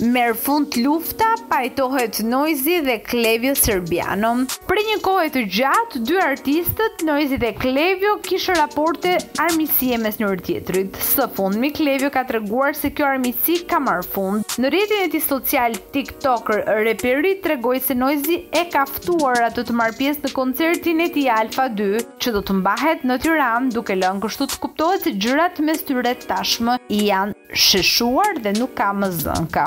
Merr fund lufta, pajtohet Noizi dhe Klevio Serbiano. Prej një kohe të gjatë, dy artistët, Noizi dhe Klevio, kishin raporte armiqësie mes njëri-tjetrit. Së fundmi, Klevio ka treguar se kjo armiqësi ka marrë fund. Në rrjetin e tij social TikTok, Tokër, reperi tregoi se Noizy e ka ftuar atë të marrë pjesë në koncertin e tij Alfa dy, që do të mbahet në Tiranë, duke lënë kështu të kuptohet se gjërat mes tyre tashmë janë sheshuar dhe nuk ka më zënka.